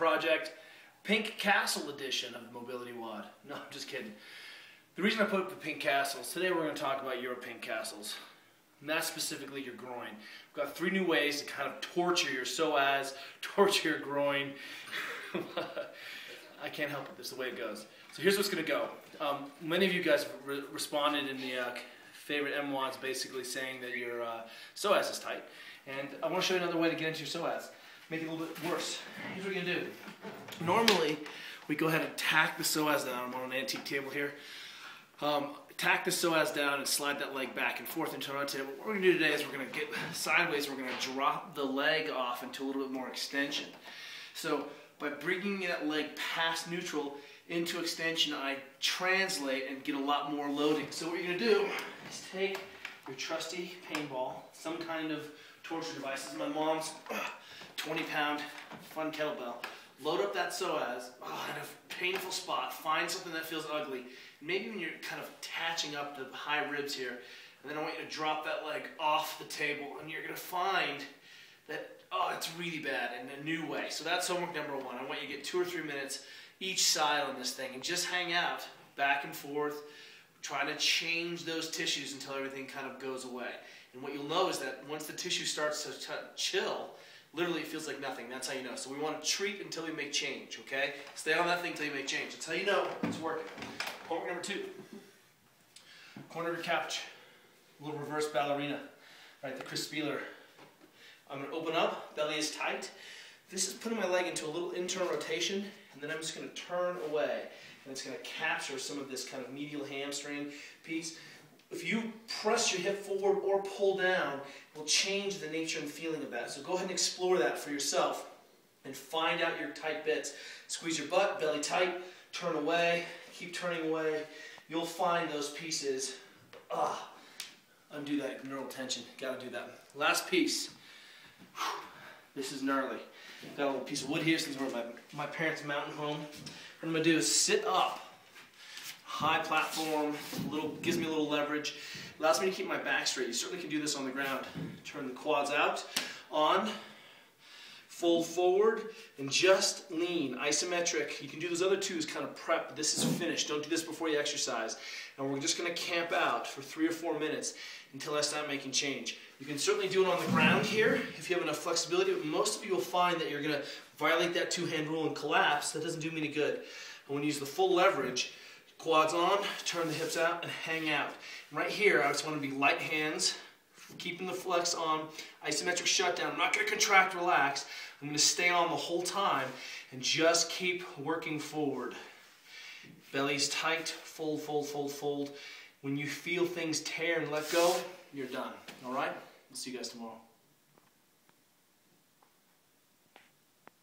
project, Pink Castle edition of the Mobility WOD. No, I'm just kidding. The reason I put the pink castles, today we're going to talk about your pink castles. Not specifically your groin. We've got three new ways to kind of torture your psoas, torture your groin. I can't help it. This is the way it goes. So here's what's going to go. Um, many of you guys re responded in the uh, favorite MWODs basically saying that your uh, psoas is tight. And I want to show you another way to get into your psoas. Make it a little bit worse. Here's what going to do. Normally, we go ahead and tack the psoas down. I'm on an antique table here. Um, tack the psoas down and slide that leg back and forth into our table. What we're to do today is we're to get sideways. We're to drop the leg off into a little bit more extension. So by bringing that leg past neutral into extension, I translate and get a lot more loading. So what you're to do is take your trusty pain ball, some kind of torture device. This is my mom's 20 pound fun kettlebell. Load up that psoas oh, in a painful spot. Find something that feels ugly. Maybe when you're kind of attaching up the high ribs here, and then I want you to drop that leg off the table, and you're going to find that, oh, it's really bad in a new way. So that's homework number one. I want you to get two or three minutes each side on this thing and just hang out back and forth, trying to change those tissues until everything kind of goes away. And what you'll know is that once the tissue starts to chill, literally it feels like nothing. That's how you know. So we want to treat until we make change, okay? Stay on that thing until you make change. That's how you know it's working. Homework number two. Corner of your couch. A little reverse ballerina. Right, the Chris Spealler. I'm going to open up, belly is tight. This is putting my leg into a little internal rotation, and then I'm just going to turn away. And it's going to capture some of this kind of medial hamstring piece. If you press your hip forward or pull down, it will change the nature and feeling of that. So go ahead and explore that for yourself and find out your tight bits. Squeeze your butt, belly tight, turn away, keep turning away. You'll find those pieces. Ah, undo that neural tension. Gotta do that. Last piece. This is gnarly. Got a little piece of wood here. This is where my, my parents' mountain home. What I'm gonna do is sit up, high platform, little gives me a little leverage. Allows me to keep my back straight. You certainly can do this on the ground. Turn the quads out, on, fold forward, and just lean, isometric. You can do those other two kind of prep. This is finished. Don't do this before you exercise. And we're just gonna camp out for three or four minutes until I start making change. You can certainly do it on the ground here if you have enough flexibility, but most of you will find that you're gonna violate that two-hand rule and collapse. That doesn't do me any good. When you use the full leverage, quads on, turn the hips out, and hang out. And right here, I just wanna be light hands, keeping the flex on, isometric shutdown. I'm not gonna contract, relax. I'm gonna stay on the whole time and just keep working forward. Belly's tight, fold, fold, fold, fold. When you feel things tear and let go, you're done. All right? I'll see you guys tomorrow.